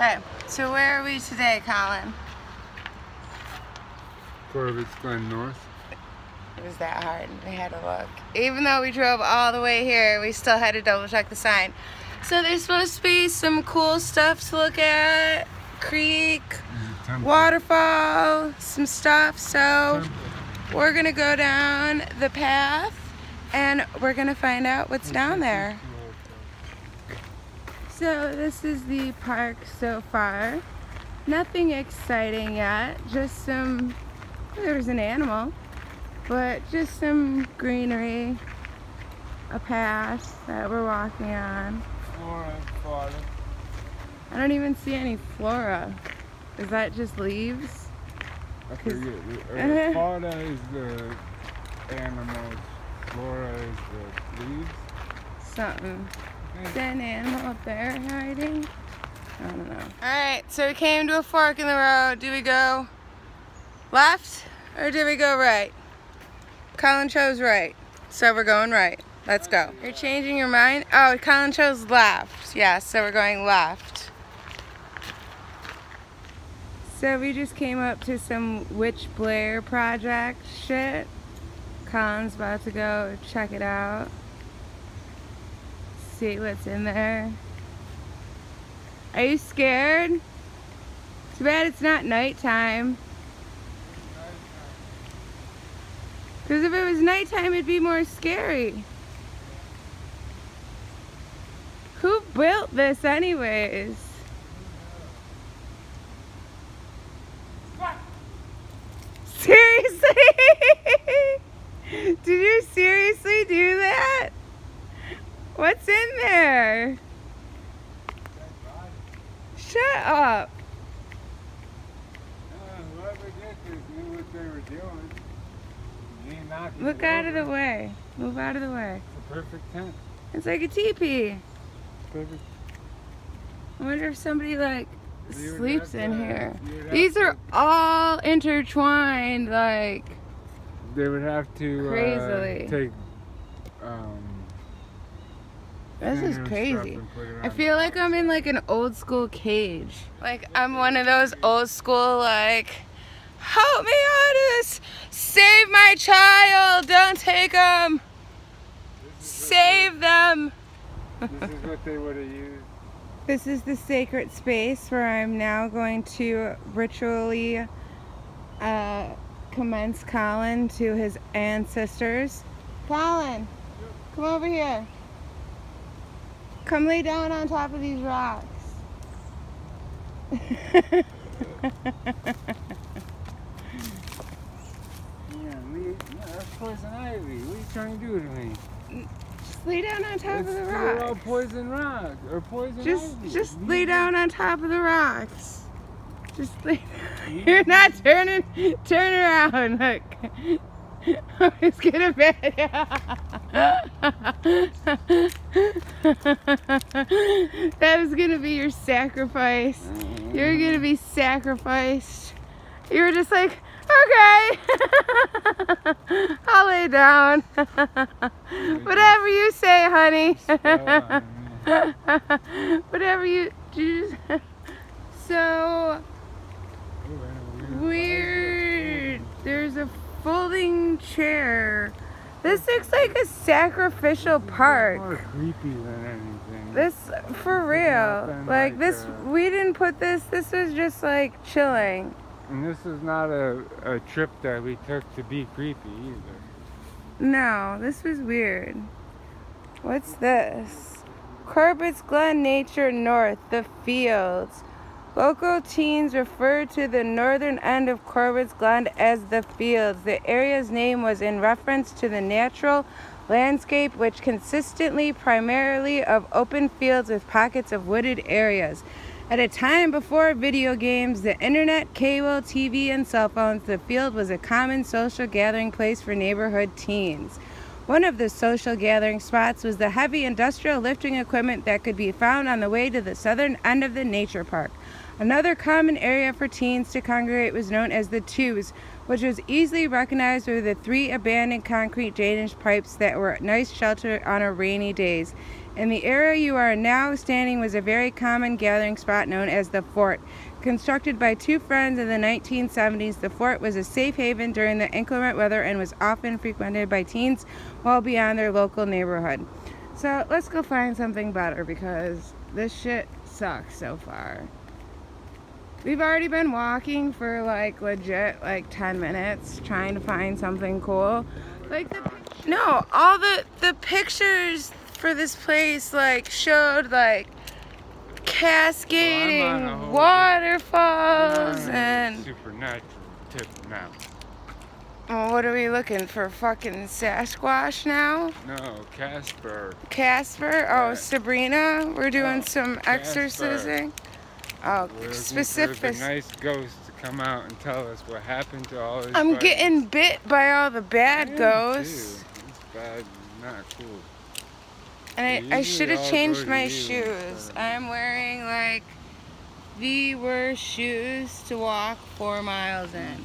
Okay, so where are we today, Colin? Corbett's Glen North. It was that hard. We had to look. Even though we drove all the way here, we still had to double check the sign. So there's supposed to be some cool stuff to look at. Creek, waterfall, some stuff. So we're gonna go down the path and we're gonna find out what's down there. So this is the park so far. Nothing exciting yet, just some, there's an animal, but just some greenery, a path that we're walking on. Flora and fauna. I don't even see any flora. Is that just leaves? I forget. Uh, fauna is the animals. Flora is the leaves. Something. Is that an animal up there hiding? I don't know. Alright, so we came to a fork in the road. Do we go left or do we go right? Colin chose right. So we're going right. Let's go. You're changing your mind? Oh, Colin chose left. Yeah, so we're going left. So we just came up to some Witch Blair project shit. Colin's about to go check it out. See what's in there. Are you scared? Too bad it's not nighttime. Because if it was nighttime, it'd be more scary. Who built this anyways? Seriously? Did you seriously do that? What's in there? Shut up. Uh, whoever did this knew what they were doing. You ain't knocking Look out of the way. Move out of the way. It's a perfect tent. It's like a teepee. Perfect. I wonder if somebody like sleeps in here. These are all intertwined like They would have to Crazily. Uh, take. Um, this is crazy. and put it I feel like I'm in like an old school cage. Like I'm one of those old school like help me out of this. Save my child. Don't take him. Save them. This is what they would have used. This is the sacred space where I'm now going to ritually uh, commence Colin to his ancestors. Colin, come over here. Come lay down on top of these rocks. Yeah, yeah, that's poison ivy. What are you trying to do to me? just lay down on top It's, of the they're all rocks. poison rock or poison Just, ivy. just lay down on top of the rocks. Just lay. You're not turning. Turn around. Look. I'm just gonna bet. that was gonna be your sacrifice. You're mm. gonna be sacrificed. You were just like, okay, I'll lay down. Whatever you say, honey. Spell on me. Whatever you do. So Ooh, I know, weird. There's a folding chair. This looks like a sacrificial park. More creepy than anything. This for real. Like like this a- we didn't put this this was just like chilling. and this is not a, a trip that we took to be creepy either. No, this was weird. What's this? Corbett's Glen Nature North, the fields. Local teens refer to the northern end of Corbett's Glen as the fields. The area's name was in reference to the natural landscape, which consistently primarily of open fields with pockets of wooded areas. At a time before video games, the internet, cable, TV, and cell phones, the field was a common social gathering place for neighborhood teens. One of the social gathering spots was the heavy industrial lifting equipment that could be found on the way to the southern end of the nature park. Another common area for teens to congregate was known as the Tubes, which was easily recognized with the three abandoned concrete drainage pipes that were a nice shelter on a rainy days. In the area you are now standing was a very common gathering spot known as the Fort. Constructed by two friends in the 1970s, the fort was a safe haven during the inclement weather and was often frequented by teens well beyond their local neighborhood. So let's go find something better because this shit sucks so far. We've already been walking for like legit like 10 minutes trying to find something cool. Like the no, all the the pictures for this place like showed like cascading Well, waterfalls and supernatural tip now. well, what are we looking for fucking Sasquatch now? No, Casper. Casper? Oh, Yeah. Sabrina? We're doing No, some Casper. exorcising? Oh, We're specific. for nice ghost to come out and tell us what happened to all his I'm getting bit by all the bad ghosts. It's bad, not cool. And I, I should have changed my shoes. I'm wearing like the worst shoes to walk four miles in.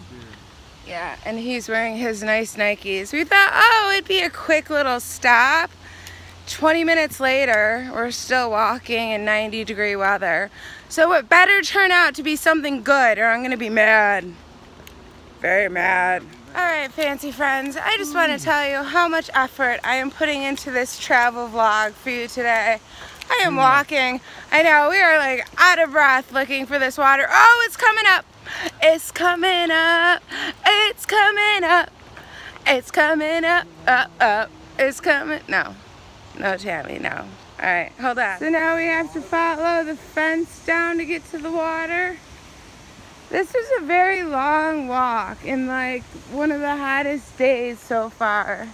Yeah, and he's wearing his nice Nikes. We thought, oh, it'd be a quick little stop. 20 minutes later, we're still walking in 90 degree weather. So it better turn out to be something good or I'm going to be mad. Very mad. All right, fancy friends, I just want to mm. tell you how much effort I am putting into this travel vlog for you today. I am mm. walking. I know, we are like out of breath looking for this water. Oh, it's coming up. It's coming up. It's coming up. It's coming up, up, up. It's coming. No. No, Tammy, no. All right, hold on. So now we have to follow the fence down to get to the water. This was a very long walk in like one of the hottest days so far.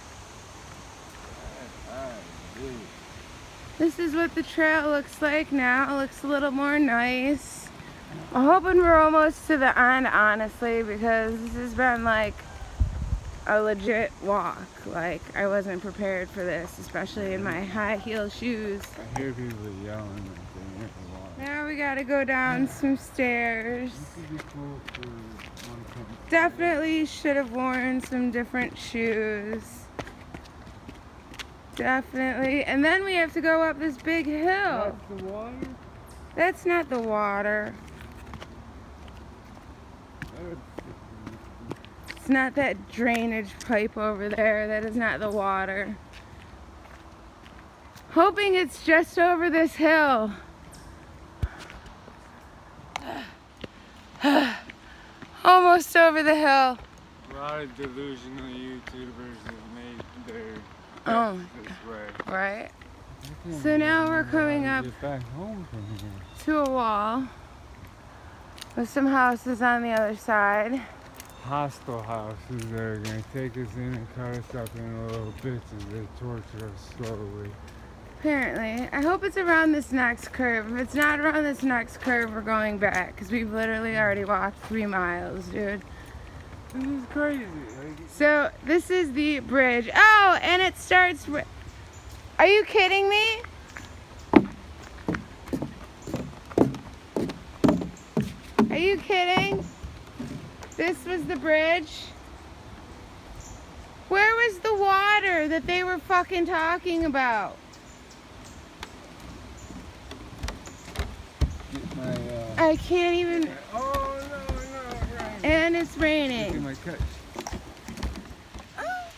This is what the trail looks like now. It looks a little more nice. I'm hoping we're almost to the end, honestly, because this has been like a legit walk. Like, I wasn't prepared for this, especially in my high heel shoes. I hear people yelling like the water. Now we gotta go down some stairs. This would be cool for one time. Definitely should have worn some different shoes. Definitely. And then we have to go up this big hill. That's? That's not the water. It's not that drainage pipe over there. That is not the water. Hoping it's just over this hill. Almost over the hill. A lot of delusional YouTubers have made their Oh, this way. right? So now we're coming up back home from here. to a wall with some houses on the other side. Hostile houses that are gonna take us in and cut us up into little bits as they torture us slowly. Apparently. I hope it's around this next curve. If it's not around this next curve, we're going back because we've literally already walked three miles, dude. This is crazy. So this is the bridge. Oh, and it starts. ri- Are you kidding me? Are you kidding? This was the bridge. Where was the water that they were fucking talking about? my, uh, I can't even. oh no, no. And it's raining.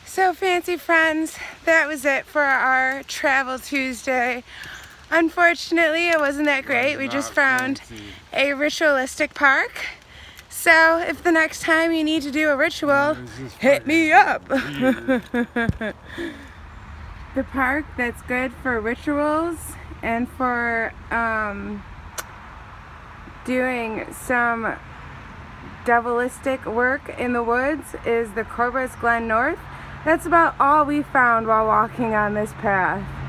So, fancy friends, that was it for our Travel Tuesday. Unfortunately, it wasn't that great. We just found a ritualistic park. So, if the next time you need to do a ritual, hit me up. the park that's good for rituals and for um, doing some devilistic work in the woods is the Corbett's Glen North. That's about all we found while walking on this path.